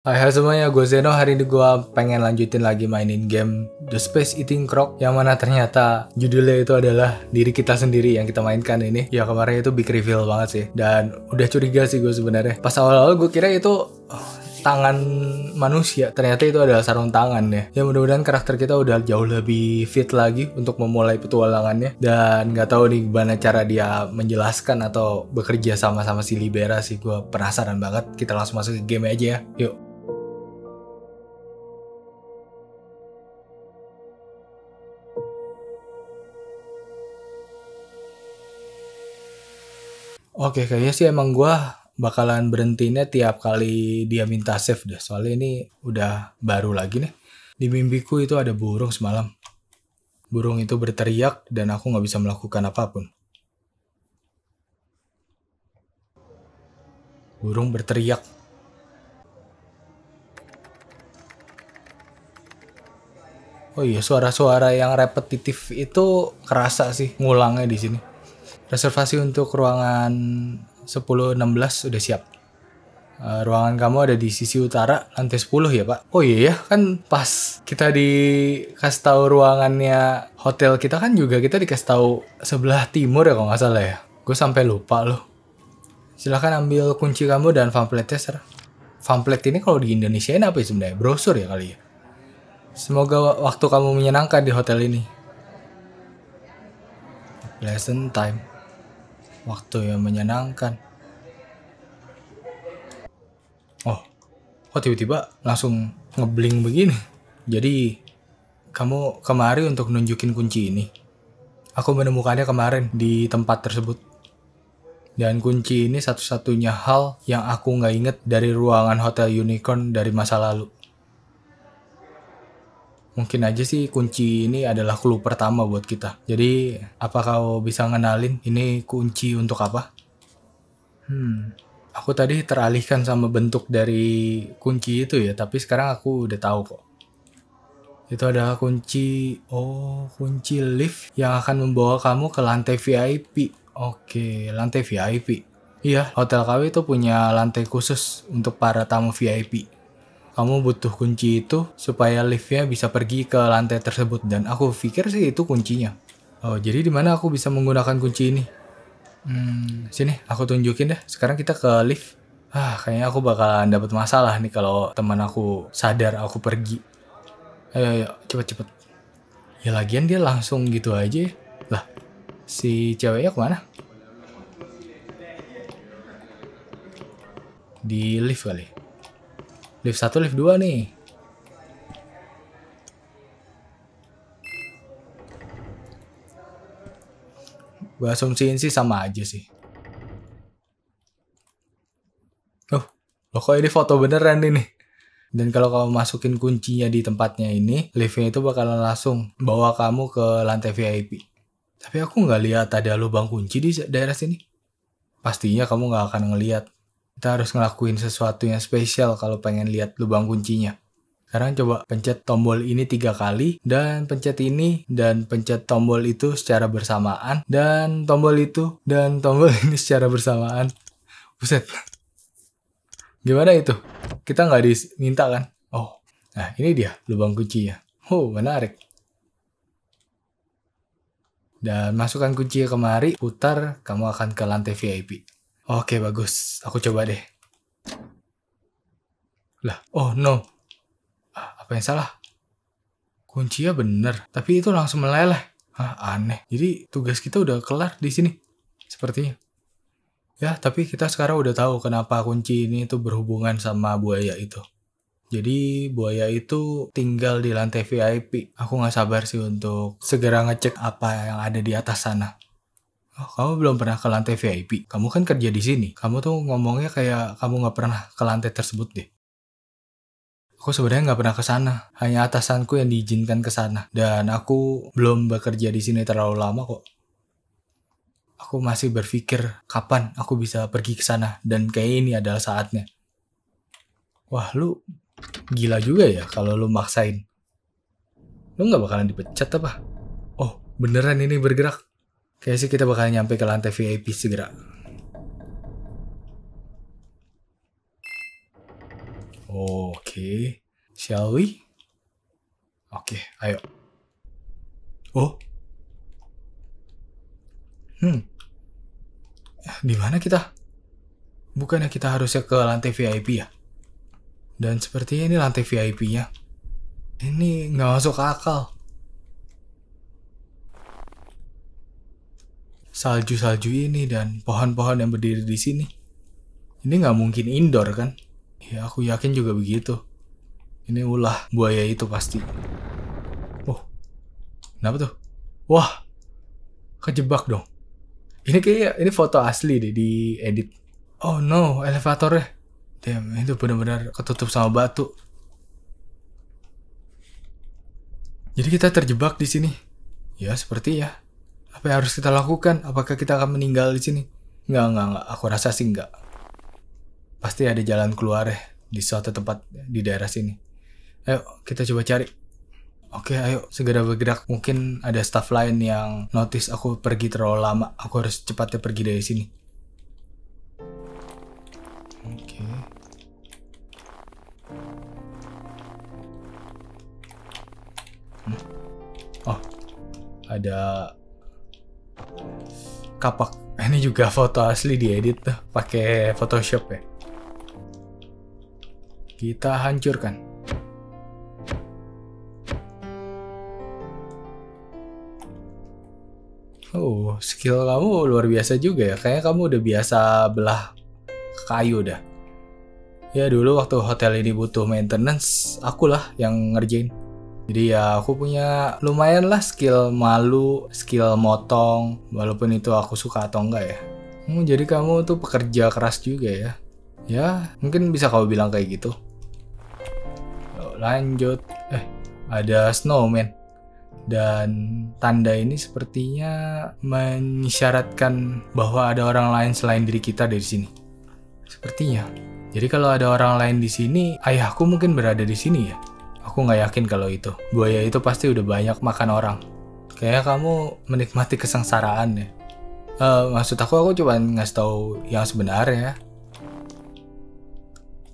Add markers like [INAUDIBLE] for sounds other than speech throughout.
Hai hai semuanya, gue Zeno. Hari ini gue pengen lanjutin lagi mainin game The Space Eating Croc Yang mana ternyata judulnya itu adalah diri kita sendiri yang kita mainkan ini. Ya kemarin itu big reveal banget sih. Dan udah curiga sih gue sebenarnya. Pas awal-awal gue kira itu oh, tangan manusia. Ternyata itu adalah sarung tangan ya. Ya mudah-mudahan karakter kita udah jauh lebih fit lagi untuk memulai petualangannya. Dan gak tahu nih gimana cara dia menjelaskan atau bekerja sama-sama si Libera sih. Gue penasaran banget. Kita langsung masuk ke game aja ya. Yuk Oke, kayaknya sih emang gue bakalan berhentinya tiap kali dia minta save deh. Soalnya ini udah baru lagi nih. Di mimpiku itu ada burung semalam. Burung itu berteriak dan aku nggak bisa melakukan apa pun. Burung berteriak. Oh iya, suara-suara yang repetitif itu kerasa sih ngulangnya di sini. Reservasi untuk ruangan 1016 udah siap. Uh, ruangan kamu ada di sisi utara lantai 10 ya pak? Oh iya ya kan pas kita dikasih tahu ruangannya hotel kita kan juga kita dikasih tahu sebelah timur ya kalau nggak salah ya. Gue sampai lupa loh. Silahkan ambil kunci kamu dan pamfletnya sir. Pamflet ini kalau di Indonesia ini apa ya sebenarnya? Brosur ya kali ya? Semoga waktu kamu menyenangkan di hotel ini. Pleasant time waktu yang menyenangkan. Oh, kok tiba-tiba langsung ngebling begini? Jadi, kamu kemari untuk nunjukin kunci ini. Aku menemukannya kemarin di tempat tersebut. Dan kunci ini satu-satunya hal yang aku nggak inget dari ruangan Hotel Unicorn dari masa lalu. Mungkin aja sih kunci ini adalah clue pertama buat kita. Jadi, apa kau bisa ngenalin ini kunci untuk apa? Hmm, aku tadi teralihkan sama bentuk dari kunci itu ya, tapi sekarang aku udah tahu kok. Itu adalah kunci, oh kunci lift yang akan membawa kamu ke lantai VIP. Oke, lantai VIP. Iya, Hotel KW itu punya lantai khusus untuk para tamu VIP kamu butuh kunci itu supaya liftnya bisa pergi ke lantai tersebut dan aku pikir sih itu kuncinya. Oh, jadi di mana aku bisa menggunakan kunci ini? Hmm, sini aku tunjukin deh. Sekarang kita ke lift. Ah, kayaknya aku bakalan dapat masalah nih kalau teman aku sadar aku pergi. Ayo, ayo, cepet-cepet. Ya lagian dia langsung gitu aja. Lah, si ceweknya ke mana? Di lift kali. Lift 1, lift 2 nih. Gue asumsiin sih sama aja sih. Oh, loh kok ini foto beneran ini? Dan kalau kamu masukin kuncinya di tempatnya ini, liftnya itu bakalan langsung bawa kamu ke lantai VIP. Tapi aku nggak lihat ada lubang kunci di daerah sini. Pastinya kamu nggak akan ngeliat kita harus ngelakuin sesuatu yang spesial kalau pengen lihat lubang kuncinya. Sekarang coba pencet tombol ini tiga kali dan pencet ini dan pencet tombol itu secara bersamaan dan tombol itu dan tombol [LAUGHS] ini secara bersamaan. Buset. Gimana itu? Kita nggak diminta kan? Oh, nah ini dia lubang kuncinya. Oh, menarik. Dan masukkan kunci kemari, putar, kamu akan ke lantai VIP. Oke, bagus. Aku coba deh. Lah, oh no. Ah, apa yang salah? Kuncinya bener, tapi itu langsung meleleh. Ah, aneh. Jadi tugas kita udah kelar di sini. Sepertinya. Ya, tapi kita sekarang udah tahu kenapa kunci ini tuh berhubungan sama buaya itu. Jadi buaya itu tinggal di lantai VIP. Aku nggak sabar sih untuk segera ngecek apa yang ada di atas sana. Kamu belum pernah ke lantai VIP. Kamu kan kerja di sini. Kamu tuh ngomongnya kayak kamu nggak pernah ke lantai tersebut deh. Aku sebenarnya nggak pernah ke sana. Hanya atasanku yang diizinkan ke sana. Dan aku belum bekerja di sini terlalu lama kok. Aku masih berpikir kapan aku bisa pergi ke sana. Dan kayak ini adalah saatnya. Wah, lu gila juga ya kalau lu maksain. Lu nggak bakalan dipecat apa? Oh, beneran ini bergerak. Kayaknya sih kita bakal nyampe ke lantai VIP segera. Oke, shall we? Oke, ayo. Oh. Hmm. Di mana kita? Bukannya kita harusnya ke lantai VIP ya? Dan sepertinya ini lantai VIP-nya. Ini nggak masuk akal. Salju-salju ini dan pohon-pohon yang berdiri di sini. Ini nggak mungkin indoor kan? Ya aku yakin juga begitu. Ini ulah buaya itu pasti. Oh, kenapa tuh? Wah, kejebak dong. Ini kayak ini foto asli deh di edit. Oh no, elevatornya. Damn, itu benar-benar ketutup sama batu. Jadi kita terjebak di sini. Ya, seperti ya. Apa yang harus kita lakukan? Apakah kita akan meninggal di sini? Enggak, enggak, enggak. Aku rasa sih enggak. Pasti ada jalan keluar ya di suatu tempat di daerah sini. Ayo, kita coba cari. Oke, ayo segera bergerak. Mungkin ada staff lain yang notice aku pergi terlalu lama. Aku harus cepatnya pergi dari sini. Oke. Hmm. Oh, ada kapak. [LAUGHS] Ini juga foto asli diedit tuh, pakai Photoshop ya. Kita hancurkan. Oh, skill kamu luar biasa juga ya. Kayaknya kamu udah biasa belah kayu dah. Ya dulu waktu hotel ini butuh maintenance, akulah yang ngerjain. Jadi ya aku punya lumayan lah skill malu, skill motong, walaupun itu aku suka atau enggak ya. Hmm, jadi kamu tuh pekerja keras juga ya. Ya, mungkin bisa kamu bilang kayak gitu. Lanjut. Eh, ada snowman. Dan tanda ini sepertinya mengisyaratkan bahwa ada orang lain selain diri kita dari sini. Sepertinya. Jadi kalau ada orang lain di sini, ayahku mungkin berada di sini ya. Aku nggak yakin kalau itu. Buaya itu pasti udah banyak makan orang. Kayaknya kamu menikmati kesengsaraan ya. Uh, maksud aku, aku coba ngasih tahu yang sebenarnya.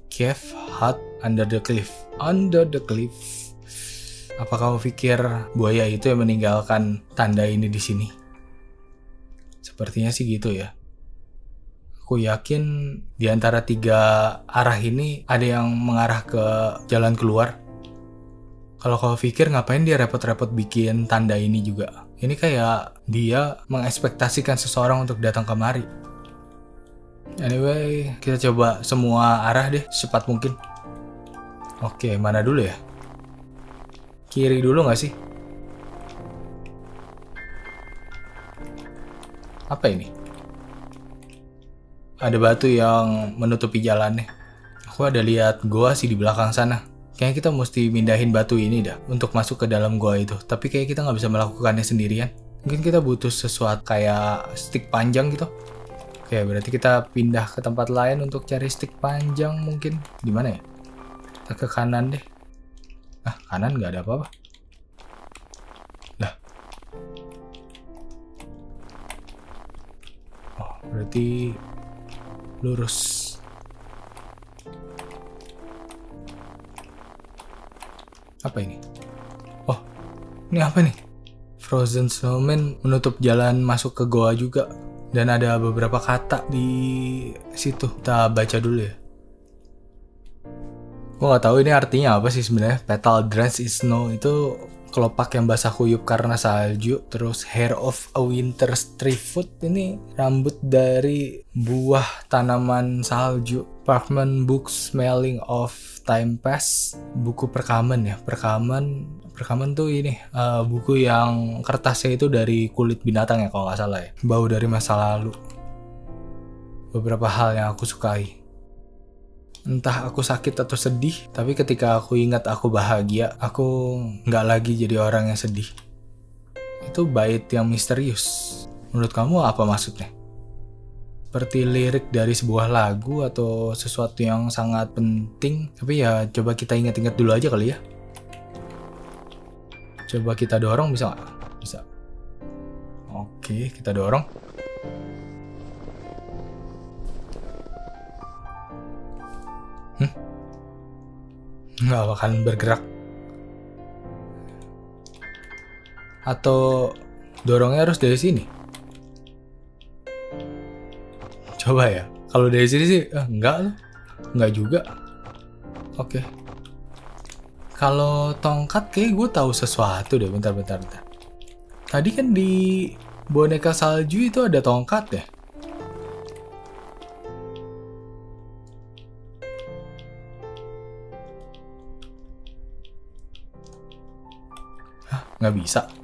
Cave hut under the cliff. Under the cliff. Apa kamu pikir buaya itu yang meninggalkan tanda ini di sini? Sepertinya sih gitu ya. Aku yakin di antara tiga arah ini ada yang mengarah ke jalan keluar. Kalau kau pikir ngapain dia repot-repot bikin tanda ini juga? Ini kayak dia mengekspektasikan seseorang untuk datang kemari. Anyway, kita coba semua arah deh, secepat mungkin. Oke, mana dulu ya? Kiri dulu nggak sih? Apa ini? Ada batu yang menutupi jalannya. Aku ada lihat goa sih di belakang sana. Kayaknya kita mesti mindahin batu ini dah untuk masuk ke dalam goa itu. Tapi kayak kita nggak bisa melakukannya sendirian. Mungkin kita butuh sesuatu kayak stick panjang gitu. Oke, berarti kita pindah ke tempat lain untuk cari stick panjang mungkin. Di mana ya? Kita ke kanan deh. Ah, kanan nggak ada apa-apa. Lah. Oh, berarti lurus. Apa ini? Oh, ini apa nih? Frozen Snowman menutup jalan masuk ke goa juga. Dan ada beberapa kata di situ. Kita baca dulu ya. Gue gak tahu ini artinya apa sih sebenarnya. Petal drenched in snow itu kelopak yang basah kuyup karena salju. Terus hair of a winter tree foot ini rambut dari buah tanaman salju. Parkman book smelling of time pass. Buku perkamen ya. Perkamen Perkamen tuh ini uh, buku yang kertasnya itu dari kulit binatang ya kalau nggak salah ya. Bau dari masa lalu. Beberapa hal yang aku sukai. Entah aku sakit atau sedih, tapi ketika aku ingat aku bahagia, aku nggak lagi jadi orang yang sedih. Itu bait yang misterius. Menurut kamu apa maksudnya? Seperti lirik dari sebuah lagu atau sesuatu yang sangat penting, tapi ya coba kita ingat-ingat dulu aja kali ya. Coba kita dorong bisa nggak? Bisa. Oke, kita dorong. Hmm? nggak bakalan bergerak. Atau dorongnya harus dari sini? Coba ya. Kalau dari sini sih eh, enggak loh. Enggak juga. Oke. Kalau tongkat kayak gue tahu sesuatu deh. Bentar, bentar, bentar. Tadi kan di boneka salju itu ada tongkat ya? Nggak bisa.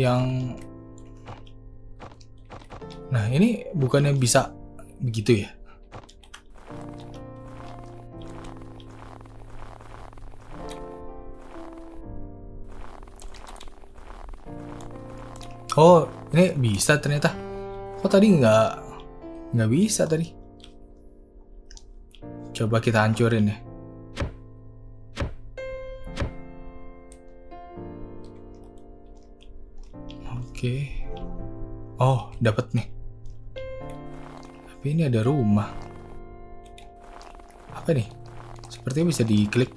Yang Nah, ini bukannya bisa begitu ya? Oh, ini bisa ternyata. Kok tadi nggak nggak bisa tadi? Coba kita hancurin ya. Oke. Oh, dapat nih. Tapi ini ada rumah. Apa nih? Sepertinya bisa diklik.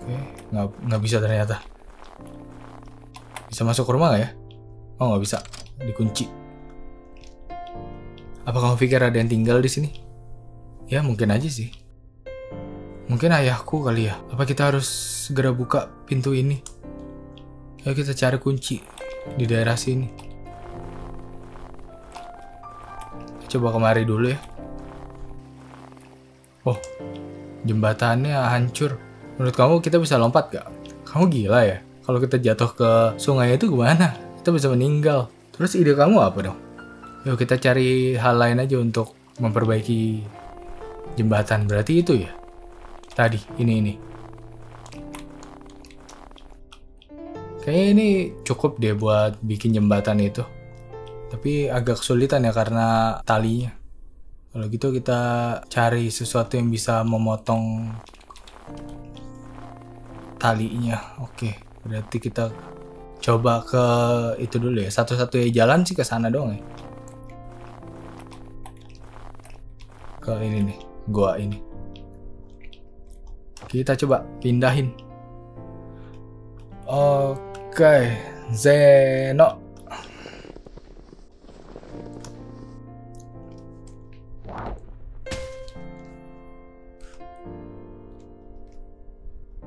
Oke, nggak nggak bisa ternyata. Bisa masuk ke rumah nggak ya? Oh nggak bisa, dikunci. Apa kamu pikir ada yang tinggal di sini? Ya mungkin aja sih. Mungkin ayahku kali ya. Apa kita harus segera buka pintu ini? Ayo kita cari kunci di daerah sini. Coba kemari dulu ya. Oh, jembatannya hancur. Menurut kamu kita bisa lompat gak? Kamu gila ya? Kalau kita jatuh ke sungai itu gimana? Kita bisa meninggal. Terus ide kamu apa dong? Yuk kita cari hal lain aja untuk memperbaiki jembatan. Berarti itu ya? Tadi, ini, ini. Kayaknya ini cukup deh buat bikin jembatan itu. Tapi agak kesulitan ya karena talinya. Kalau gitu kita cari sesuatu yang bisa memotong talinya. Oke, berarti kita coba ke itu dulu ya. Satu-satunya jalan sih ke sana doang ya. Ke ini nih, gua ini. Kita coba pindahin. Oke, Zeno.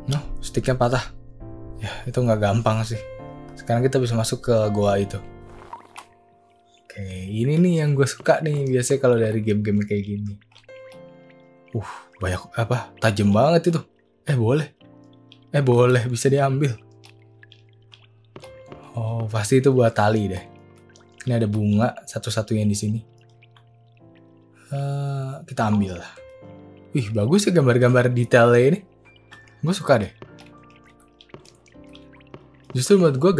Noh, sticknya patah. Ya, itu nggak gampang sih. Sekarang kita bisa masuk ke goa itu. Oke, ini nih yang gue suka nih biasanya kalau dari game-game kayak gini. Uh, banyak apa? Tajam banget itu. Eh boleh. Eh boleh, bisa diambil. Oh, pasti itu buat tali deh. Ini ada bunga satu-satunya di sini. Uh, kita ambil lah. Wih, bagus ya gambar-gambar detailnya ini. Gue suka deh. Justru menurut gue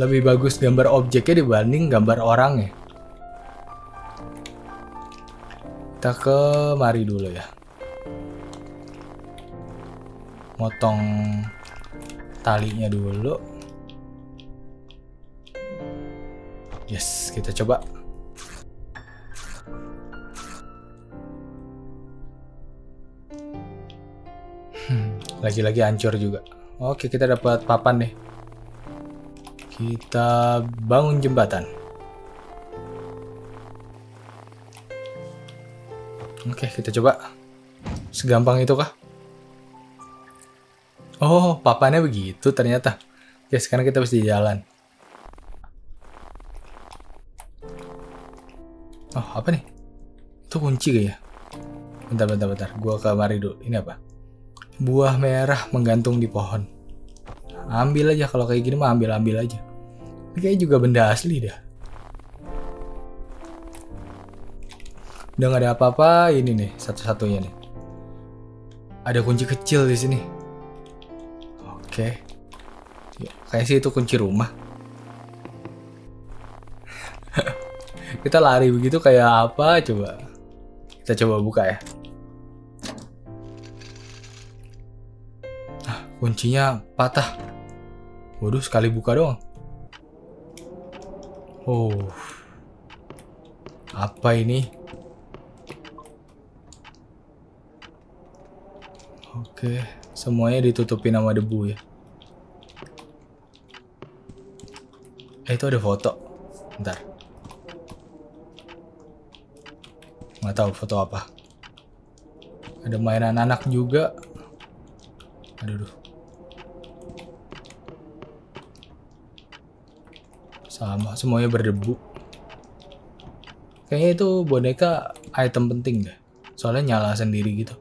lebih bagus gambar objeknya dibanding gambar orangnya. Kita ke mari dulu ya. Motong talinya dulu. Yes, kita coba. Hmm, lagi-lagi hancur juga. Oke, kita dapat papan nih. Kita bangun jembatan. Oke, kita coba. Segampang itu kah? Oh, papannya begitu ternyata. Oke, sekarang kita bisa jalan. Oh, apa nih? Itu kunci ya? Bentar, bentar, bentar. Gua ke mari dulu. Ini apa? Buah merah menggantung di pohon. Ambil aja kalau kayak gini mah ambil-ambil aja. Ini kayaknya juga benda asli dah. Udah gak ada apa-apa, ini nih satu-satunya nih. Ada kunci kecil di sini. Oke. Ya, kayak sih itu kunci rumah. Kita lari begitu kayak apa coba? Kita coba buka ya. Ah, kuncinya patah. Waduh, sekali buka doang. Oh. Apa ini? Oke, semuanya ditutupi nama debu ya. Eh, itu ada foto. Bentar. Nggak tahu foto apa. Ada mainan anak juga. Aduh. Duh. Sama, semuanya berdebu. Kayaknya itu boneka item penting deh. Soalnya nyala sendiri gitu.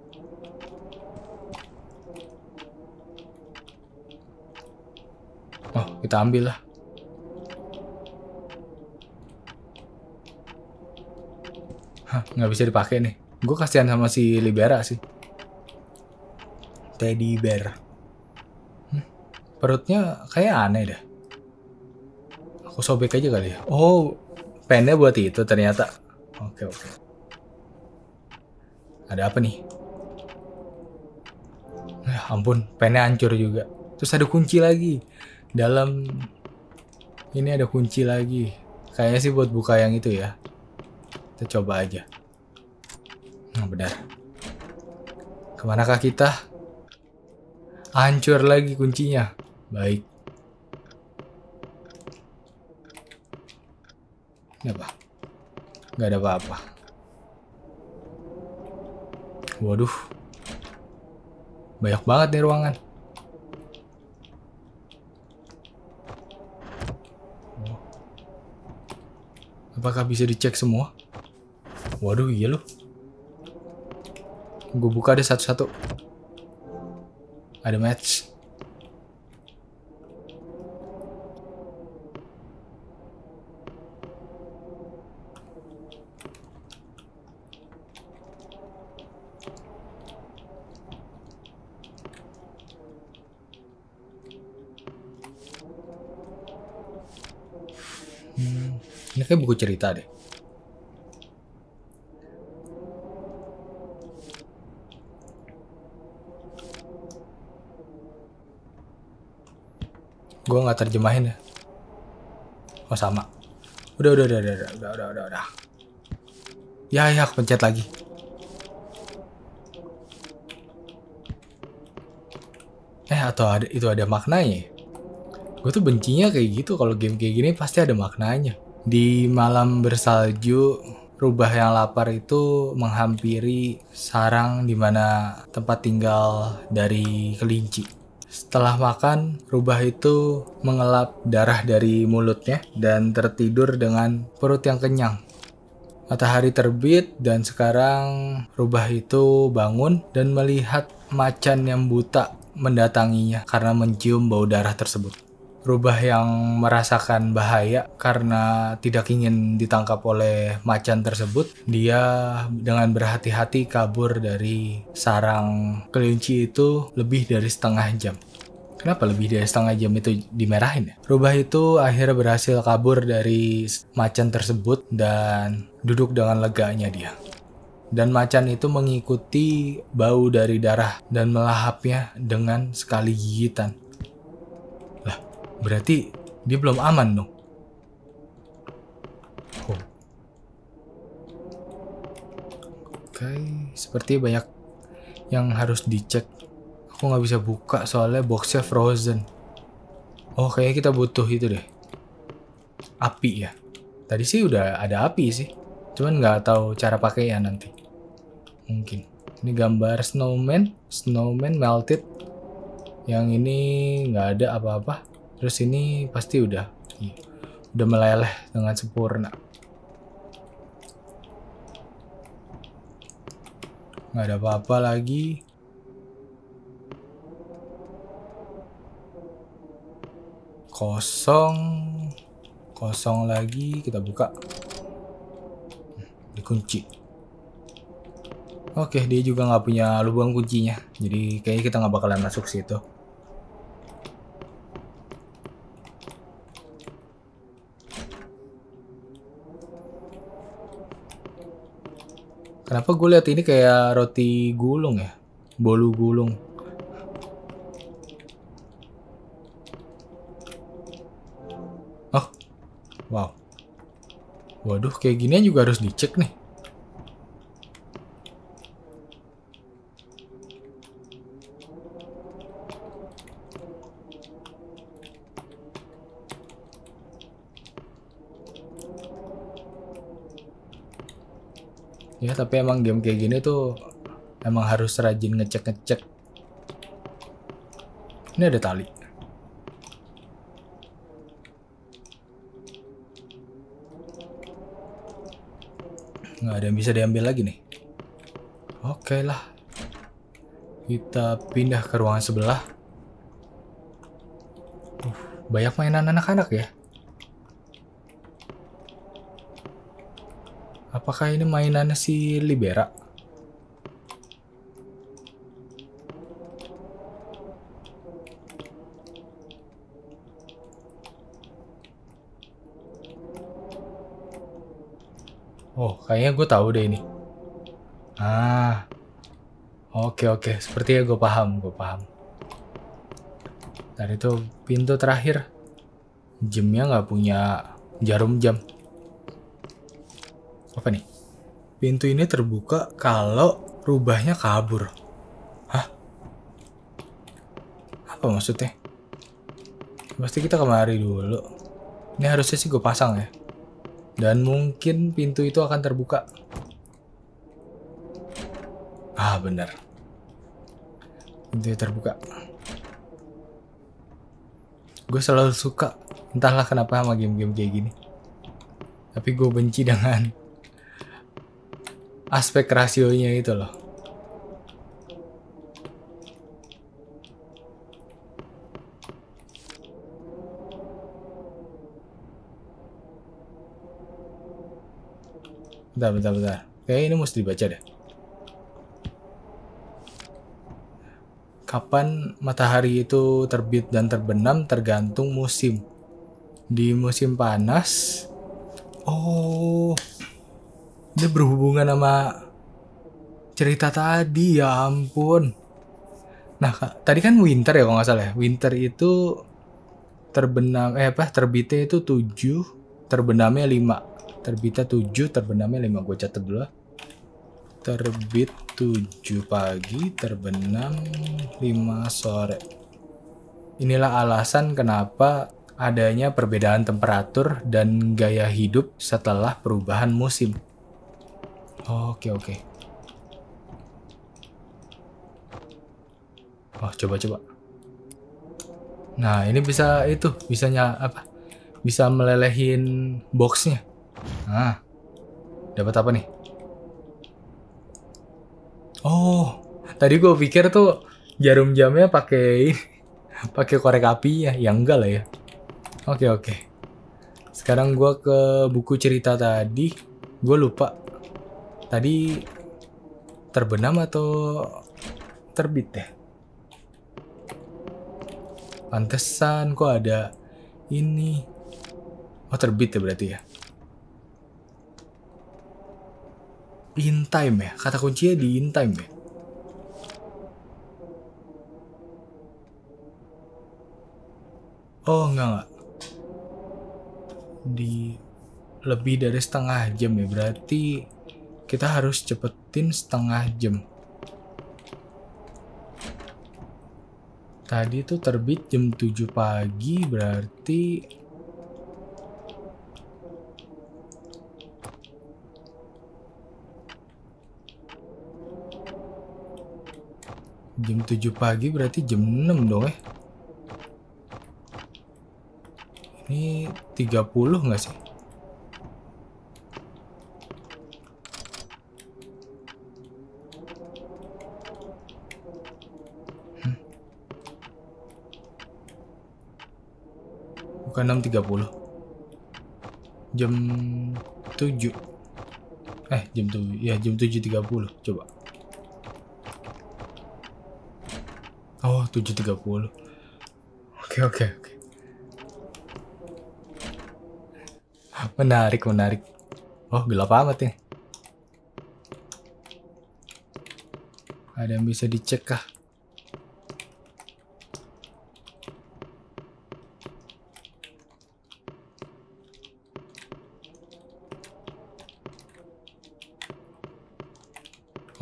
Oh, kita ambil lah. Hah, nggak bisa dipakai nih. Gue kasihan sama si Libera sih. Teddy bear. Hmm, perutnya kayak aneh deh. Aku sobek aja kali ya. Oh, pennya buat itu ternyata. Oke, oke. Ada apa nih? Ya ampun, pennya hancur juga. Terus ada kunci lagi. Dalam ini ada kunci lagi. Kayaknya sih buat buka yang itu ya. Kita coba aja. Nah, benar. Ke manakah kita? Hancur lagi kuncinya. Baik. Ini apa? Gak ada apa-apa. Waduh. Banyak banget nih ruangan. Oh. Apakah bisa dicek semua? Waduh, iya loh. Gue buka deh satu-satu. Ada match. Hmm, ini kayak buku cerita deh. Gue nggak terjemahin ya. Oh sama. Udah udah udah udah udah udah udah udah. Ya ya pencet lagi. Eh atau ada itu ada maknanya? Gue tuh bencinya kayak gitu kalau game kayak gini pasti ada maknanya. Di malam bersalju, rubah yang lapar itu menghampiri sarang di mana tempat tinggal dari kelinci. Setelah makan, rubah itu mengelap darah dari mulutnya dan tertidur dengan perut yang kenyang. Matahari terbit dan sekarang rubah itu bangun dan melihat macan yang buta mendatanginya karena mencium bau darah tersebut. Rubah yang merasakan bahaya karena tidak ingin ditangkap oleh macan tersebut, dia dengan berhati-hati kabur dari sarang kelinci itu lebih dari setengah jam. Kenapa lebih dari setengah jam itu dimerahin ya? Rubah itu akhirnya berhasil kabur dari macan tersebut dan duduk dengan leganya dia. Dan macan itu mengikuti bau dari darah dan melahapnya dengan sekali gigitan. Berarti dia belum aman dong. Oh. Oke, seperti banyak yang harus dicek. Aku nggak bisa buka soalnya boxnya frozen. Oh, kayaknya kita butuh itu deh. Api ya. Tadi sih udah ada api sih. Cuman nggak tahu cara pakainya nanti. Mungkin. Ini gambar snowman, snowman melted. Yang ini nggak ada apa-apa. Terus ini pasti udah udah meleleh dengan sempurna. Nggak ada apa-apa lagi. Kosong. Kosong lagi. Kita buka. Dikunci. Oke, dia juga nggak punya lubang kuncinya. Jadi kayaknya kita nggak bakalan masuk situ. Kenapa gue lihat ini kayak roti gulung ya? Bolu gulung. Oh. Wow. Waduh, kayak gini juga harus dicek nih. Ya, tapi emang game kayak gini tuh emang harus rajin ngecek-ngecek. Ini ada tali. Nggak ada yang bisa diambil lagi nih. Oke lah. Kita pindah ke ruangan sebelah. Uh, banyak mainan anak-anak ya. Apakah ini mainannya si Libera? Oh, kayaknya gue tahu deh ini. Ah, oke oke. Sepertinya gue paham, gue paham. Tadi itu pintu terakhir. Jamnya nggak punya jarum jam. Apa nih? Pintu ini terbuka kalau rubahnya kabur. Hah? Apa maksudnya? Pasti kita kemari dulu. Ini harusnya sih gue pasang ya. Dan mungkin pintu itu akan terbuka. Ah, benar. Pintu terbuka. Gue selalu suka, entahlah kenapa sama game-game kayak gini. Tapi gue benci dengan aspek rasionya itu loh. Bentar, bentar, bentar. Kayaknya ini mesti dibaca deh. Kapan matahari itu terbit dan terbenam tergantung musim. Di musim panas, oh, dia berhubungan sama cerita tadi ya ampun. Nah, tadi kan winter ya kalau nggak salah ya. Winter itu terbenam eh apa terbitnya itu 7, terbenamnya 5 terbitnya 7 terbenamnya 5 gue catat dulu terbit 7 pagi terbenam 5 sore. Inilah alasan kenapa adanya perbedaan temperatur dan gaya hidup setelah perubahan musim oke oke oh coba coba nah ini bisa itu bisanya apa bisa melelehin boxnya Nah, dapat apa nih? Oh, tadi gue pikir tuh jarum jamnya pakai [LAUGHS] pakai korek api ya, yang enggak lah ya. Oke oke. Sekarang gue ke buku cerita tadi, gue lupa. Tadi terbenam atau terbit ya? Pantesan kok ada ini. Oh terbit ya berarti ya. in time ya kata kuncinya di in time ya oh enggak enggak di lebih dari setengah jam ya berarti kita harus cepetin setengah jam tadi tuh terbit jam 7 pagi berarti Jam 7 pagi berarti jam 6 dong ya. Ini 30 nggak sih? Hmm. Bukan 6.30. Jam 7. Eh, jam 7. Ya, jam 7.30. Coba. Oh, 7.30. Oke, oke, oke. Menarik, menarik. Oh, gelap amat nih. Ada yang bisa dicek kah?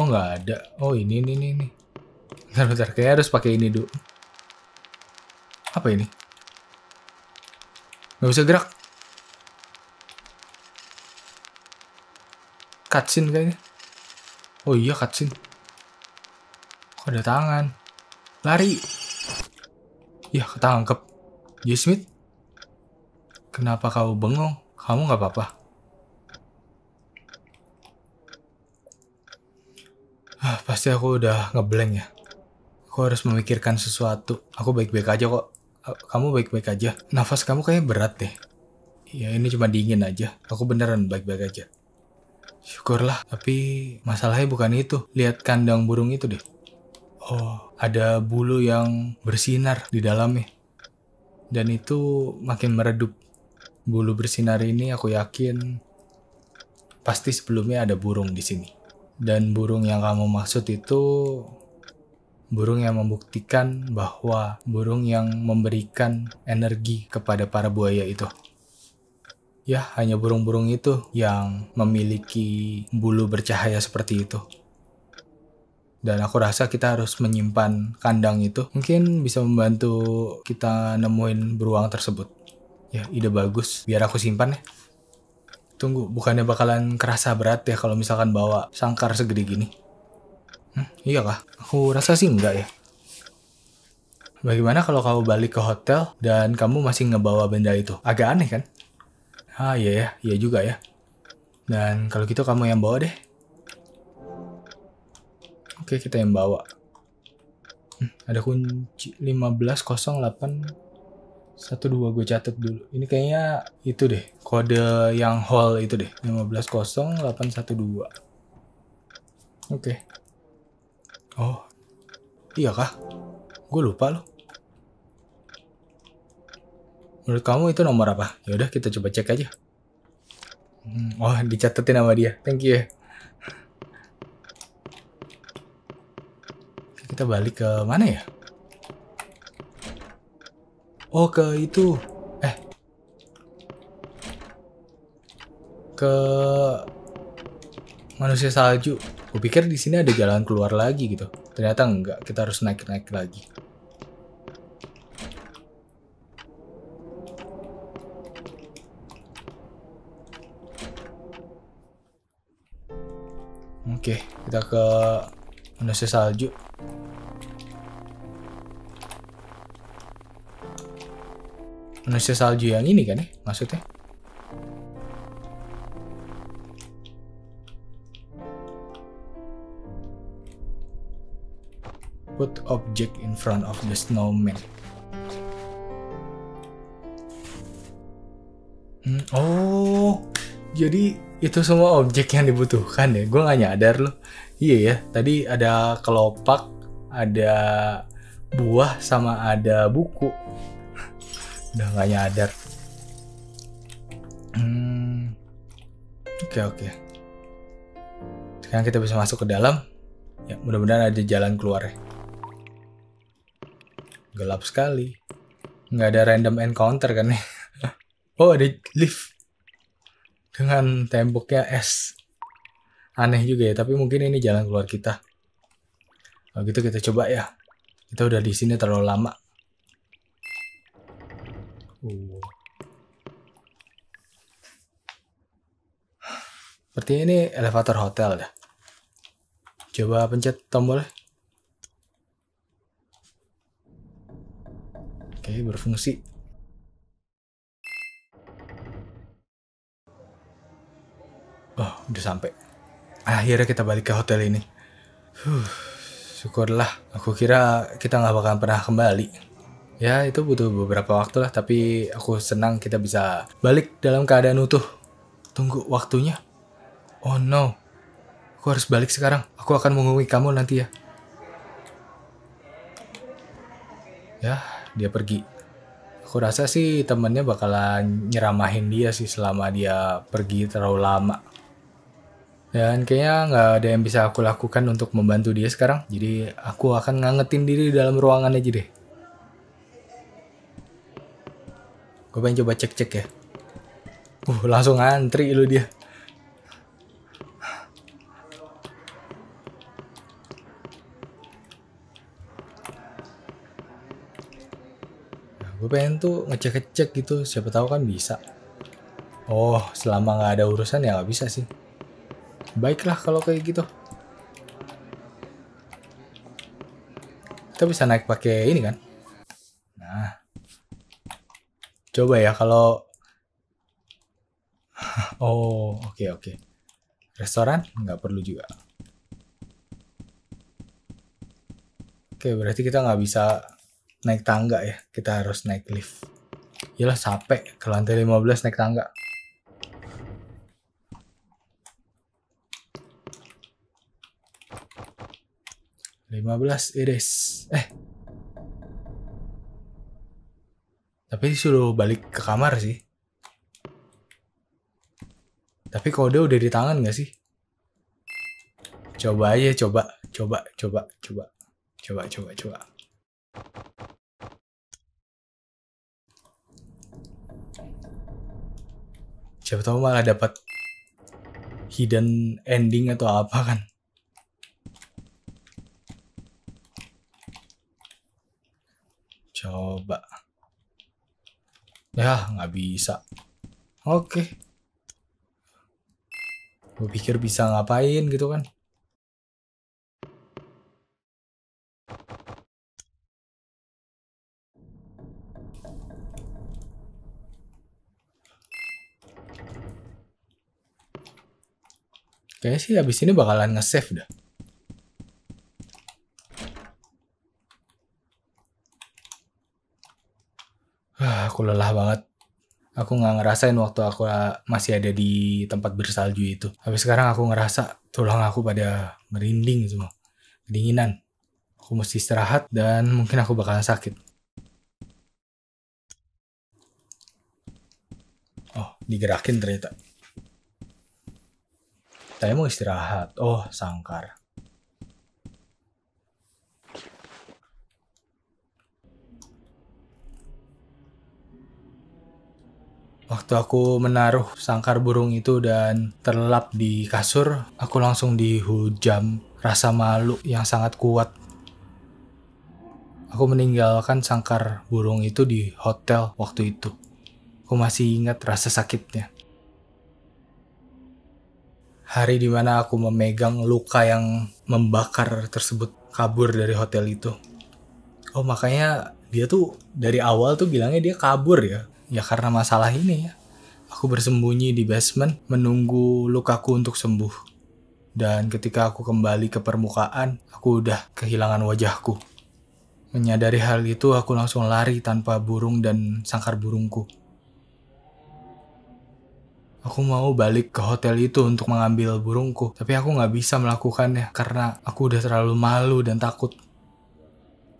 Oh nggak ada. Oh ini ini ini ini. Bentar bentar. Kayak harus pakai ini dulu. Apa ini? Nggak bisa gerak. Cutscene kayaknya. Oh iya cutscene. Kok ada tangan? Lari. Iya ketangkep. J. Kenapa kau bengong? Kamu nggak apa-apa? Ah, pasti aku udah ngeblank ya. Aku harus memikirkan sesuatu. Aku baik-baik aja kok. Ah, Kamu baik-baik aja. Nafas kamu kayaknya berat deh. Ya ini cuma dingin aja. Aku beneran baik-baik aja. Syukurlah. Tapi masalahnya bukan itu. Lihat kandang burung itu deh. Oh, ada bulu yang bersinar di dalamnya. Dan itu makin meredup. Bulu bersinar ini aku yakin pasti sebelumnya ada burung di sini. Dan burung yang kamu maksud itu burung yang membuktikan bahwa burung yang memberikan energi kepada para buaya itu. Ya, hanya burung-burung itu yang memiliki bulu bercahaya seperti itu. Dan aku rasa kita harus menyimpan kandang itu. Mungkin bisa membantu kita nemuin beruang tersebut. Ya, ide bagus. Biar aku simpan ya. Tunggu, bukannya bakalan kerasa berat ya kalau misalkan bawa sangkar segede gini? Hmm, iya kah? Aku rasa sih enggak ya. Bagaimana kalau kamu balik ke hotel dan kamu masih ngebawa benda itu? Agak aneh kan? Ah iya ya, iya juga ya. Dan kalau gitu kamu yang bawa deh. Oke, kita yang bawa. Hmm, ada kunci 1508 satu dua gue catet dulu. Ini kayaknya itu deh kode yang hall itu deh 150 812. Oke. Oh. Iya kah? Gue lupa loh. Menurut kamu itu nomor apa? Ya udah kita coba cek aja. Hmm, oh, dicatetin sama dia. Thank you ya. Kita balik ke mana ya? Oh ke itu, eh ke manusia salju. Gue pikir di sini ada jalan keluar lagi gitu. Ternyata enggak. Kita harus naik-naik lagi. Oke, kita ke manusia salju. Manusia salju yang ini kan ya maksudnya? Put object in front of the snowman. Hmm, oh jadi itu semua objek yang dibutuhkan ya? Gue nggak nyadar loh. Iya ya tadi ada kelopak ada buah sama ada buku udah nggak nyadar. Hmm. Oke oke. Sekarang kita bisa masuk ke dalam. Ya mudah-mudahan ada jalan keluar ya. Gelap sekali. Nggak ada random encounter kan nih [LAUGHS] oh ada lift. Dengan temboknya es aneh juga ya tapi mungkin ini jalan keluar kita. Kalau gitu kita coba ya. Kita udah di sini terlalu lama Sepertinya ini elevator hotel dah. Coba pencet tombol. Oke, berfungsi. Oh, udah sampai. Akhirnya kita balik ke hotel ini. Huh, syukurlah. Aku kira kita nggak bakalan pernah kembali. Ya itu butuh beberapa waktu lah, tapi aku senang kita bisa balik dalam keadaan utuh. Tunggu waktunya. Oh no, aku harus balik sekarang. Aku akan menghubungi kamu nanti ya. Ya, dia pergi. Aku rasa sih temennya bakalan nyeramahin dia sih selama dia pergi terlalu lama. Dan kayaknya nggak ada yang bisa aku lakukan untuk membantu dia sekarang. Jadi aku akan ngangetin diri di dalam ruangan aja deh. Gue pengen coba cek-cek ya. Uh, langsung ngantri lu dia. Nah, gue pengen tuh ngecek-cek gitu, siapa tahu kan bisa. Oh, selama nggak ada urusan ya nggak bisa sih. Baiklah kalau kayak gitu. Kita bisa naik pakai ini kan? Coba ya kalau [LAUGHS] oh oke okay, oke. Okay. restoran? Nggak perlu juga. Oke okay, berarti kita nggak bisa naik tangga ya. Kita harus naik lift. Yalah sampai ke lantai 15 naik tangga. lima belas iris eh tapi disuruh balik ke kamar sih. Tapi kode udah di tangan gak sih? Coba aja coba coba coba coba coba coba coba. Siapa tahu malah dapat hidden ending atau apa kan? Coba ya nggak bisa. Oke. Gue pikir bisa ngapain gitu kan. Kayaknya sih habis ini bakalan nge-save dah. Aku lelah banget. Aku nggak ngerasain waktu aku masih ada di tempat bersalju itu. Habis sekarang aku ngerasa tulang aku pada merinding semua. Kedinginan. Aku mesti istirahat dan mungkin aku bakalan sakit. Oh, digerakin ternyata. Saya mau istirahat. Oh, sangkar. Waktu aku menaruh sangkar burung itu dan terlelap di kasur, aku langsung dihujam rasa malu yang sangat kuat. Aku meninggalkan sangkar burung itu di hotel waktu itu. Aku masih ingat rasa sakitnya hari di mana aku memegang luka yang membakar tersebut kabur dari hotel itu. Oh makanya dia tuh dari awal tuh bilangnya dia kabur ya. Ya karena masalah ini ya. Aku bersembunyi di basement menunggu lukaku untuk sembuh. Dan ketika aku kembali ke permukaan, aku udah kehilangan wajahku. Menyadari hal itu, aku langsung lari tanpa burung dan sangkar burungku. Aku mau balik ke hotel itu untuk mengambil burungku, tapi aku nggak bisa melakukannya karena aku udah terlalu malu dan takut.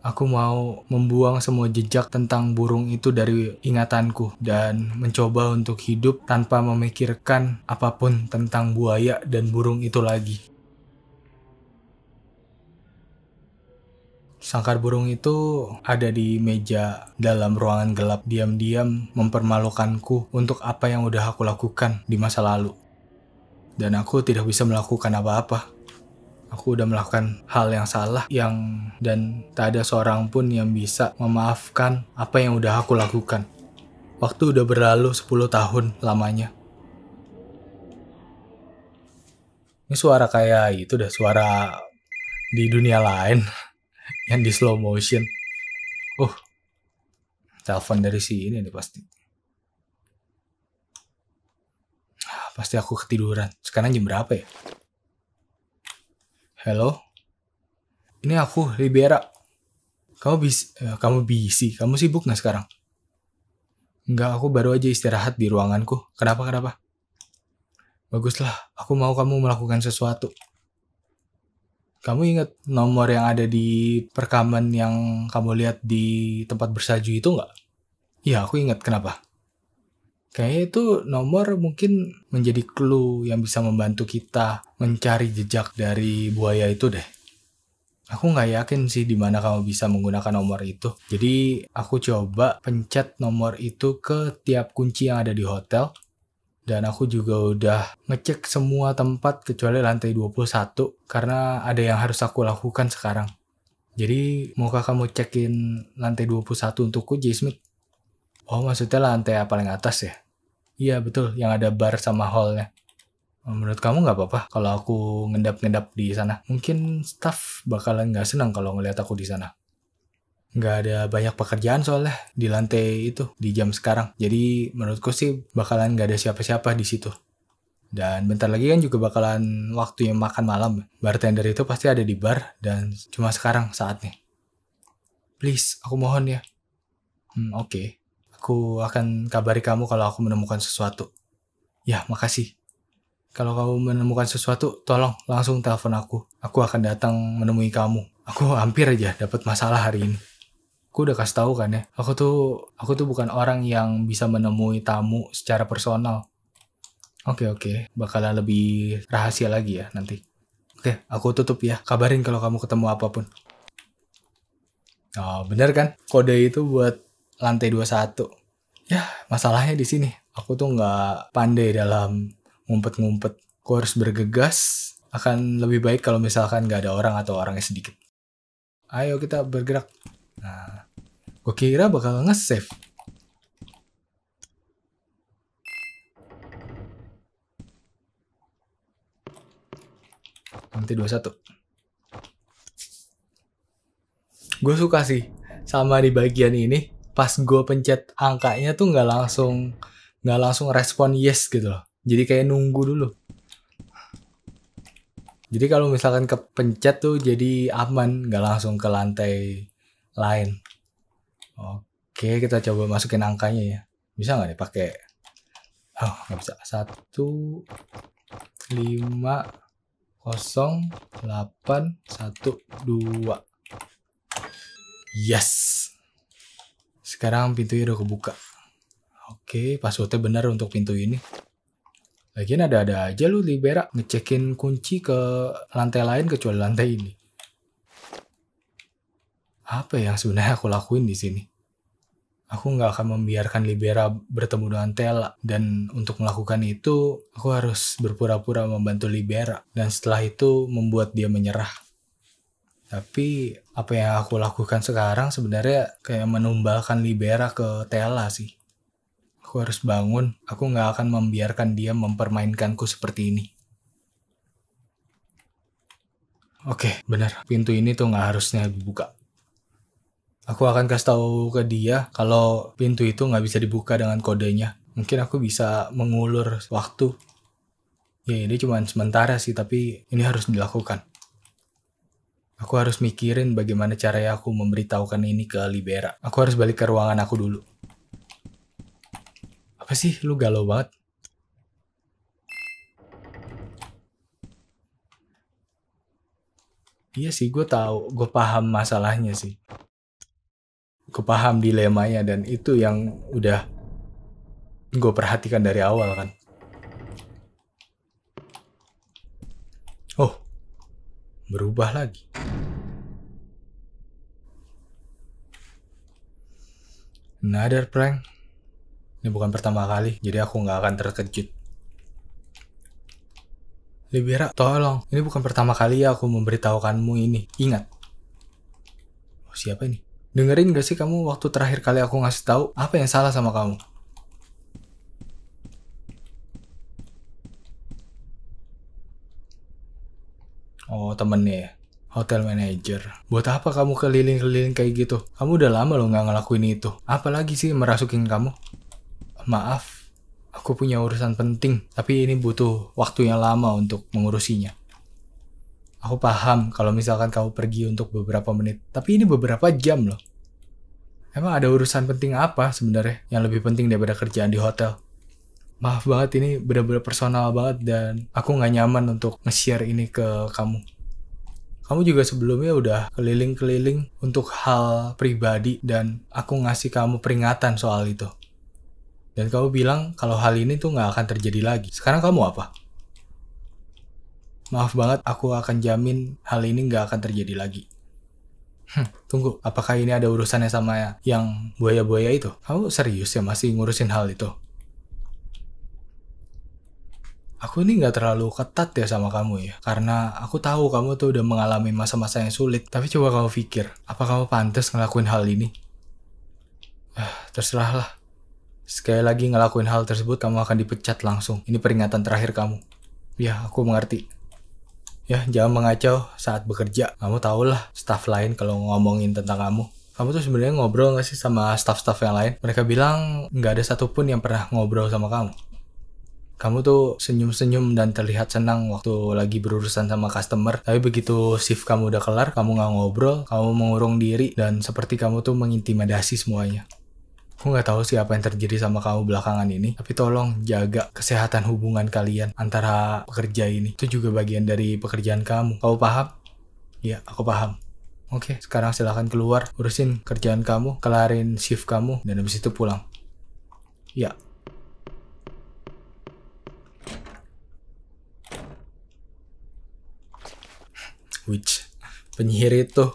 Aku mau membuang semua jejak tentang burung itu dari ingatanku dan mencoba untuk hidup tanpa memikirkan apa pun tentang buaya dan burung itu lagi. Sangkar burung itu ada di meja dalam ruangan gelap diam-diam mempermalukanku untuk apa yang udah aku lakukan di masa lalu. Dan aku tidak bisa melakukan apa-apa. Aku udah melakukan hal yang salah yang dan tak ada seorang pun yang bisa memaafkan apa yang udah aku lakukan. Waktu udah berlalu 10 tahun lamanya. Ini suara kayak itu dah suara di dunia lain [LAUGHS] yang di slow motion. Uh, telepon dari si ini nih pasti. Ah, pasti aku ketiduran. Sekarang jam berapa ya? Halo? Ini aku, Libera. Kamu bis, eh, kamu busy, kamu sibuk nggak sekarang? Enggak, aku baru aja istirahat di ruanganku. Kenapa, kenapa? Baguslah, aku mau kamu melakukan sesuatu. Kamu ingat nomor yang ada di perekaman yang kamu lihat di tempat bersaju itu nggak? Iya, aku ingat. Kenapa? Kayaknya itu nomor mungkin menjadi clue yang bisa membantu kita mencari jejak dari buaya itu deh. Aku nggak yakin sih di mana kamu bisa menggunakan nomor itu. Jadi aku coba pencet nomor itu ke tiap kunci yang ada di hotel dan aku juga udah ngecek semua tempat kecuali lantai 21 karena ada yang harus aku lakukan sekarang. Jadi maukah kamu cekin lantai 21 untukku J. Oh, maksudnya lantai paling atas ya? Iya, betul. Yang ada bar sama hallnya. Oh, menurut kamu nggak apa-apa kalau aku ngendap-ngendap di sana? Mungkin staff bakalan nggak senang kalau ngeliat aku di sana. Nggak ada banyak pekerjaan soalnya di lantai itu di jam sekarang. Jadi menurutku sih bakalan nggak ada siapa-siapa di situ. Dan bentar lagi kan juga bakalan waktunya makan malam. Bartender itu pasti ada di bar dan cuma sekarang saatnya. Please, aku mohon ya. Hmm, oke. Okay. Aku akan kabari kamu kalau aku menemukan sesuatu. Ya, makasih. Kalau kamu menemukan sesuatu, tolong langsung telepon aku. Aku akan datang menemui kamu. Aku hampir aja dapat masalah hari ini. Aku udah kasih tahu kan ya. Aku tuh aku tuh bukan orang yang bisa menemui tamu secara personal. Oke oke, bakalan lebih rahasia lagi ya nanti. Oke, aku tutup ya. Kabarin kalau kamu ketemu apa pun. Oh, bener kan? Kode itu buat lantai 21. Ya, masalahnya di sini. Aku tuh nggak pandai dalam ngumpet-ngumpet. Aku harus bergegas. Akan lebih baik kalau misalkan nggak ada orang atau orangnya sedikit. Ayo kita bergerak. Nah, gue kira bakal nge-save. nanti 21 gue suka sih sama di bagian ini pas gue pencet angkanya tuh nggak langsung nggak langsung respon yes gitu loh. Jadi kayak nunggu dulu. Jadi kalau misalkan kepencet tuh jadi aman nggak langsung ke lantai lain. Oke kita coba masukin angkanya ya. Bisa nggak nih pakai? Oh nggak bisa. Satu lima 0812 yes sekarang pintunya udah kebuka. Oke passwordnya benar untuk pintu ini. Lagian ada-ada aja lu Libera ngecekin kunci ke lantai lain kecuali lantai ini. Apa yang sebenarnya aku lakuin di sini? aku nggak akan membiarkan Libera bertemu dengan Tela. Dan untuk melakukan itu aku harus berpura-pura membantu Libera. Dan setelah itu membuat dia menyerah. Tapi apa yang aku lakukan sekarang sebenarnya kayak menumbalkan Libera ke Tela sih aku harus bangun aku nggak akan membiarkan dia mempermainkanku seperti ini Oke, benar. Pintu ini tuh nggak harusnya dibuka. Aku akan kasih tahu ke dia kalau pintu itu nggak bisa dibuka dengan kodenya. Mungkin aku bisa mengulur waktu. Ya ini cuma sementara sih, tapi ini harus dilakukan. Aku harus mikirin bagaimana cara aku memberitahukan ini ke Libera. Aku harus balik ke ruangan aku dulu. Apa sih? Lu galau banget. Iya sih, gue tahu, gue paham masalahnya sih kepaham dilemanya dan itu yang udah gue perhatikan dari awal kan. Oh, berubah lagi. Another prank. Ini bukan pertama kali, jadi aku nggak akan terkejut. Libera, tolong. Ini bukan pertama kali ya aku memberitahukanmu ini. Ingat. Oh, siapa ini? Dengerin gak sih kamu waktu terakhir kali aku ngasih tahu apa yang salah sama kamu? Oh temennya ya? Hotel manager. Buat apa kamu keliling-keliling kayak gitu? Kamu udah lama loh nggak ngelakuin itu. Apalagi sih merasukin kamu? Maaf, aku punya urusan penting. Tapi ini butuh waktu yang lama untuk mengurusinya. Aku paham kalau misalkan kamu pergi untuk beberapa menit, tapi ini beberapa jam loh. Emang ada urusan penting apa sebenarnya yang lebih penting daripada kerjaan di hotel? Maaf banget ini benar-benar personal banget dan aku nggak nyaman untuk nge-share ini ke kamu. Kamu juga sebelumnya udah keliling-keliling untuk hal pribadi dan aku ngasih kamu peringatan soal itu. Dan kamu bilang kalau hal ini tuh nggak akan terjadi lagi. Sekarang kamu apa? Maaf banget, aku akan jamin hal ini nggak akan terjadi lagi. Hm, tunggu, apakah ini ada urusannya sama yang buaya-buaya itu? Kamu serius ya masih ngurusin hal itu? Aku ini nggak terlalu ketat ya sama kamu ya, karena aku tahu kamu tuh udah mengalami masa-masa yang sulit. Tapi coba kamu pikir, apa kamu pantas ngelakuin hal ini? Ah, terserahlah. Sekali lagi ngelakuin hal tersebut, kamu akan dipecat langsung. Ini peringatan terakhir kamu. Ya, aku mengerti. Ya, jangan mengacau saat bekerja. Kamu tau lah staff lain kalau ngomongin tentang kamu. Kamu tuh sebenarnya ngobrol gak sih sama staff-staff yang lain? Mereka bilang nggak ada satupun yang pernah ngobrol sama kamu. Kamu tuh senyum-senyum dan terlihat senang waktu lagi berurusan sama customer. Tapi begitu shift kamu udah kelar, kamu nggak ngobrol, kamu mengurung diri, dan seperti kamu tuh mengintimidasi semuanya. Aku nggak tahu sih apa yang terjadi sama kamu belakangan ini, tapi tolong jaga kesehatan hubungan kalian antara pekerja ini. Itu juga bagian dari pekerjaan kamu. Kamu paham? Iya, aku paham. Oke, sekarang silahkan keluar, urusin kerjaan kamu, kelarin shift kamu, dan habis itu pulang. Ya. Which penyihir itu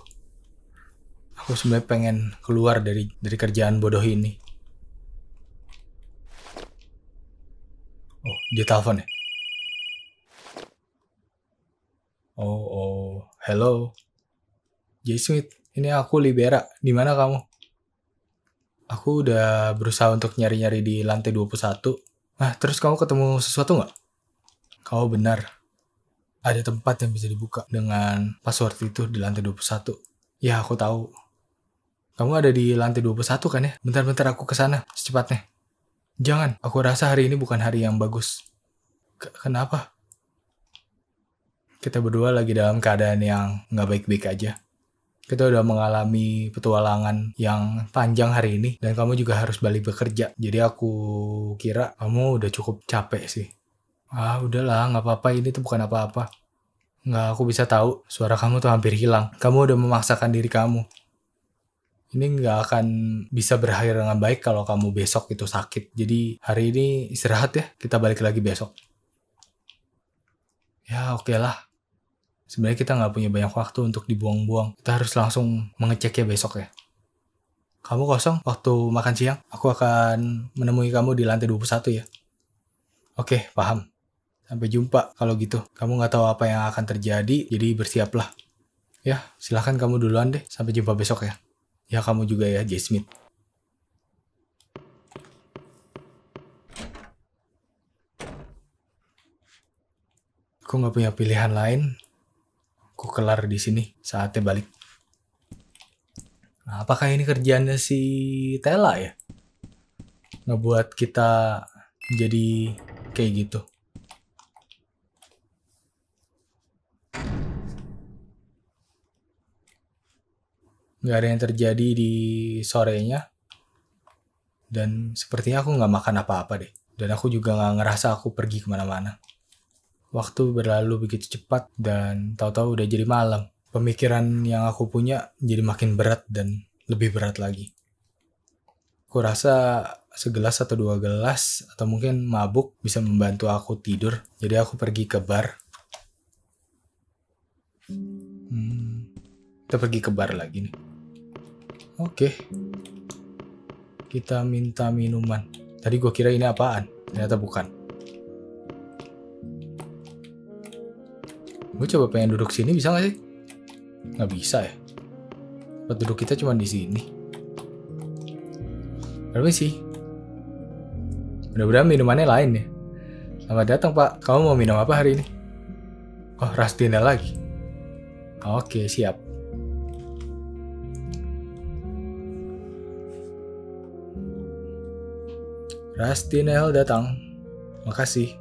aku sebenarnya pengen keluar dari dari kerjaan bodoh ini. Oh, dia telepon ya? Oh, oh, hello. J. Smith, ini aku Libera. Di mana kamu? Aku udah berusaha untuk nyari-nyari di lantai 21. Nah, terus kamu ketemu sesuatu nggak? Kau benar. Ada tempat yang bisa dibuka dengan password itu di lantai 21. Ya, aku tahu. Kamu ada di lantai 21 kan ya? Bentar-bentar aku ke sana secepatnya. Jangan, aku rasa hari ini bukan hari yang bagus. K kenapa? Kita berdua lagi dalam keadaan yang nggak baik-baik aja. Kita udah mengalami petualangan yang panjang hari ini dan kamu juga harus balik bekerja. Jadi aku kira kamu udah cukup capek sih. Ah udahlah, nggak apa-apa ini tuh bukan apa-apa. Nggak aku bisa tahu suara kamu tuh hampir hilang. Kamu udah memaksakan diri kamu ini nggak akan bisa berakhir dengan baik kalau kamu besok itu sakit. Jadi hari ini istirahat ya, kita balik lagi besok. Ya oke okay lah. Sebenarnya kita nggak punya banyak waktu untuk dibuang-buang. Kita harus langsung mengecek ya besok ya. Kamu kosong waktu makan siang? Aku akan menemui kamu di lantai 21 ya. Oke, paham. Sampai jumpa kalau gitu. Kamu nggak tahu apa yang akan terjadi, jadi bersiaplah. Ya, silahkan kamu duluan deh. Sampai jumpa besok ya. Ya kamu juga ya, J. Smith. Aku nggak punya pilihan lain. Aku kelar di sini. Saatnya balik. Nah, apakah ini kerjaannya si Tela ya? Ngebuat kita jadi kayak gitu. Nggak ada yang terjadi di sorenya. Dan sepertinya aku nggak makan apa-apa deh. Dan aku juga nggak ngerasa aku pergi ke mana-mana. Waktu berlalu begitu cepat dan tahu-tahu udah jadi malam. Pemikiran yang aku punya jadi makin berat dan lebih berat lagi. Aku rasa segelas atau dua gelas atau mungkin mabuk bisa membantu aku tidur. Jadi aku pergi ke bar. Hmm, kita pergi ke bar lagi nih Oke. Kita minta minuman. Tadi gue kira ini apaan. Ternyata bukan. Gue coba pengen duduk sini bisa gak sih? Gak bisa ya. Tempat duduk kita cuma di sini. sih? Mudah-mudahan minumannya lain ya. Selamat datang pak. Kamu mau minum apa hari ini? Oh, Rastina lagi. Oke, siap. Rastinel datang. Makasih.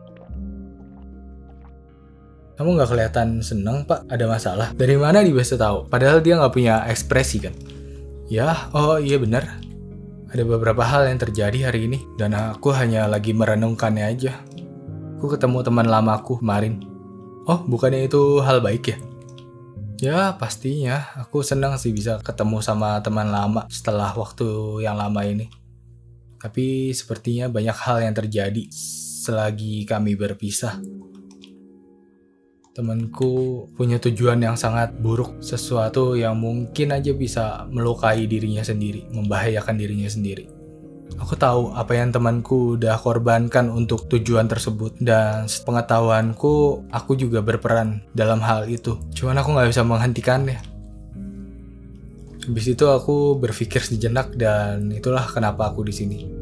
Kamu nggak kelihatan seneng, Pak? Ada masalah? Dari mana dia bisa tahu? Padahal dia nggak punya ekspresi, kan? Ya, oh iya benar. Ada beberapa hal yang terjadi hari ini, dan aku hanya lagi merenungkannya aja. Aku ketemu teman lamaku kemarin. Oh, bukannya itu hal baik ya? Ya, pastinya. Aku senang sih bisa ketemu sama teman lama setelah waktu yang lama ini. Tapi sepertinya banyak hal yang terjadi selagi kami berpisah. Temanku punya tujuan yang sangat buruk, sesuatu yang mungkin aja bisa melukai dirinya sendiri, membahayakan dirinya sendiri. Aku tahu apa yang temanku udah korbankan untuk tujuan tersebut dan pengetahuanku aku juga berperan dalam hal itu. Cuman aku nggak bisa menghentikannya. Habis itu aku berpikir sejenak dan itulah kenapa aku di sini.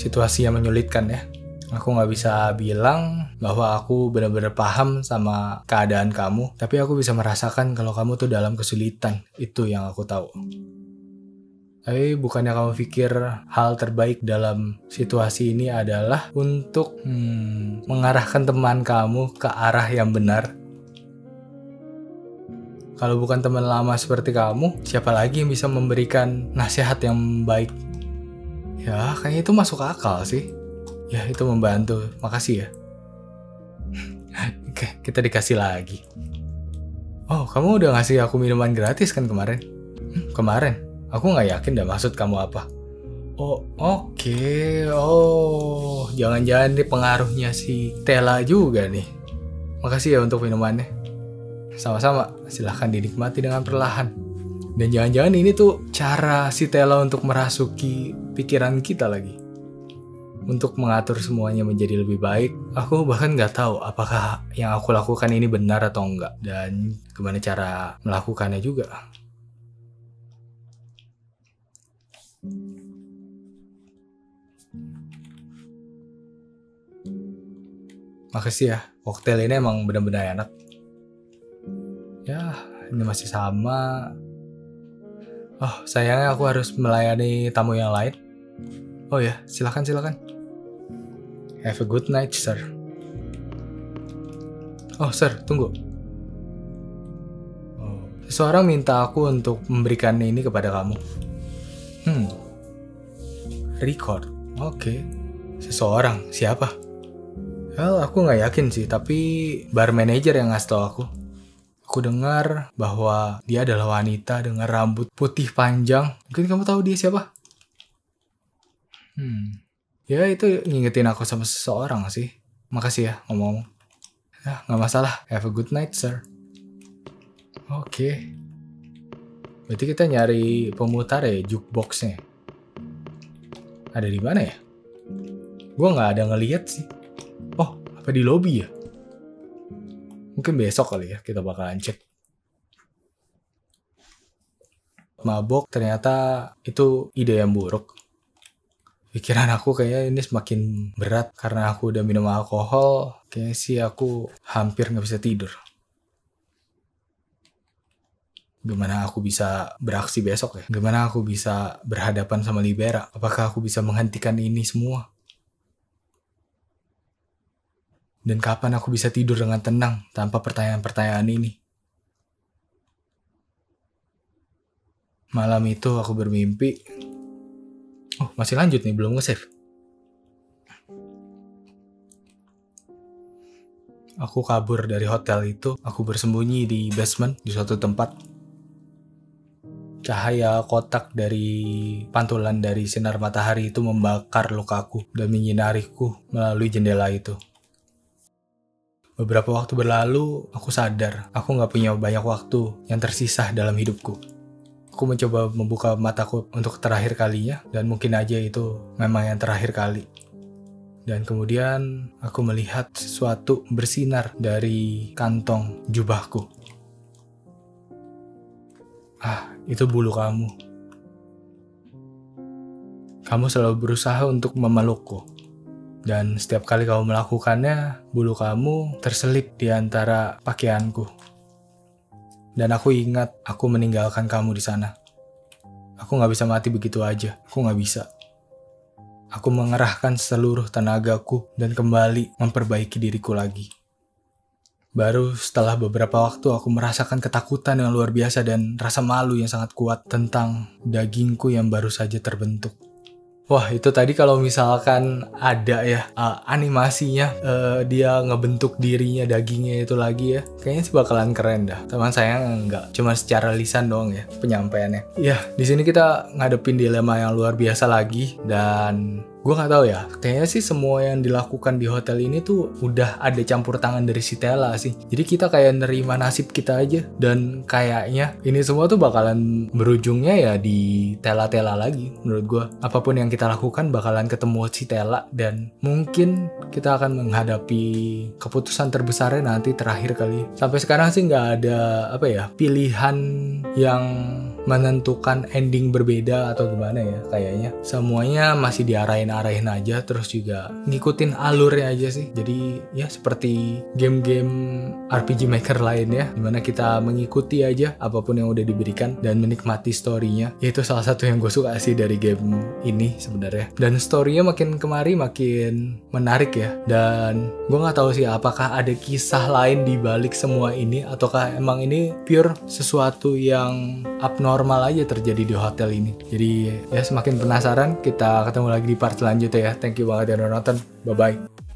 Situasi yang menyulitkan ya. Aku nggak bisa bilang bahwa aku benar-benar paham sama keadaan kamu, tapi aku bisa merasakan kalau kamu tuh dalam kesulitan. Itu yang aku tahu. Tapi bukannya kamu pikir hal terbaik dalam situasi ini adalah untuk hmm, mengarahkan teman kamu ke arah yang benar? Kalau bukan teman lama seperti kamu, siapa lagi yang bisa memberikan nasihat yang baik? Ya, kayaknya itu masuk akal sih. Ya, itu membantu. Makasih ya. Oke, kita dikasih lagi. Oh, kamu udah ngasih aku minuman gratis kan kemarin? Hmm, kemarin? Aku nggak yakin dah maksud kamu apa. Oh, oke. Okay. Oh, jangan-jangan ini pengaruhnya si Tela juga nih. Makasih ya untuk minumannya. Sama-sama, silahkan dinikmati dengan perlahan. Dan jangan-jangan ini tuh cara si Tela untuk merasuki pikiran kita lagi untuk mengatur semuanya menjadi lebih baik. Aku bahkan nggak tahu apakah yang aku lakukan ini benar atau enggak dan gimana cara melakukannya juga. Makasih ya, koktail ini emang benar-benar enak. Ya, ini masih sama. Oh, sayangnya aku harus melayani tamu yang lain. Oh ya, silakan silakan. Have a good night, sir. Oh, sir, tunggu. Oh, seseorang minta aku untuk memberikan ini kepada kamu. Hmm. Record. Oke. Okay. Seseorang. Siapa? Well, aku nggak yakin sih, tapi bar manager yang ngasih tau aku. Aku dengar bahwa dia adalah wanita dengan rambut putih panjang. Mungkin kamu tahu dia siapa? Hmm. Ya itu ngingetin aku sama seseorang sih. Makasih ya ngomong. Ya nggak masalah. Have a good night sir. Oke. Okay. Berarti kita nyari pemutar ya jukeboxnya. Ada di mana ya? Gue nggak ada ngeliat sih. Oh, apa di lobby ya? Mungkin besok kali ya kita bakalan cek. Mabok ternyata itu ide yang buruk pikiran aku kayaknya ini semakin berat. Karena aku udah minum alkohol kayaknya sih aku hampir nggak bisa tidur. Gimana aku bisa beraksi besok ya? Gimana aku bisa berhadapan sama Libera? Apakah aku bisa menghentikan ini semua? Dan kapan aku bisa tidur dengan tenang tanpa pertanyaan-pertanyaan ini? Malam itu aku bermimpi Oh, masih lanjut nih, belum nge-save. Aku kabur dari hotel itu, aku bersembunyi di basement di suatu tempat. Cahaya kotak dari pantulan dari sinar matahari itu membakar lukaku dan menyinariku melalui jendela itu. Beberapa waktu berlalu, aku sadar aku nggak punya banyak waktu yang tersisa dalam hidupku aku mencoba membuka mataku untuk terakhir kalinya dan mungkin aja itu memang yang terakhir kali. Dan kemudian aku melihat sesuatu bersinar dari kantong jubahku. Ah, itu bulu kamu. Kamu selalu berusaha untuk memelukku. Dan setiap kali kamu melakukannya, bulu kamu terselip di antara pakaianku. Dan aku ingat aku meninggalkan kamu di sana. Aku gak bisa mati begitu aja. Aku gak bisa. Aku mengerahkan seluruh tenagaku dan kembali memperbaiki diriku lagi. Baru setelah beberapa waktu aku merasakan ketakutan yang luar biasa dan rasa malu yang sangat kuat tentang dagingku yang baru saja terbentuk. Wah itu tadi kalau misalkan ada ya uh, animasinya uh, dia ngebentuk dirinya dagingnya itu lagi ya kayaknya sih bakalan keren dah. Teman saya nggak cuma secara lisan doang ya penyampaiannya. Ya di sini kita ngadepin dilema yang luar biasa lagi dan gue nggak tahu ya. Kayaknya sih semua yang dilakukan di hotel ini tuh udah ada campur tangan dari si Tela sih. Jadi kita kayak nerima nasib kita aja. Dan kayaknya ini semua tuh bakalan berujungnya ya di Tela-Tela lagi menurut gue apa pun yang kita lakukan bakalan ketemu si Tela. Dan mungkin kita akan menghadapi keputusan terbesarnya nanti terakhir kali. Sampai sekarang sih nggak ada apa ya pilihan yang menentukan ending berbeda atau gimana ya kayaknya. Semuanya masih diarahin arahin aja terus juga ngikutin alurnya aja sih. Jadi ya seperti game-game RPG Maker lainnya di mana kita mengikuti aja apa pun yang udah diberikan dan menikmati storynya. Ya itu salah satu yang gue suka sih dari game ini sebenarnya. Dan storynya makin kemari makin menarik ya. Dan gue nggak tahu sih apakah ada kisah lain di balik semua ini ataukah emang ini pure sesuatu yang abnormal aja terjadi di hotel ini. Jadi ya semakin penasaran kita ketemu lagi di part selanjutnya ya. Thank you banget yang udah nonton. Bye bye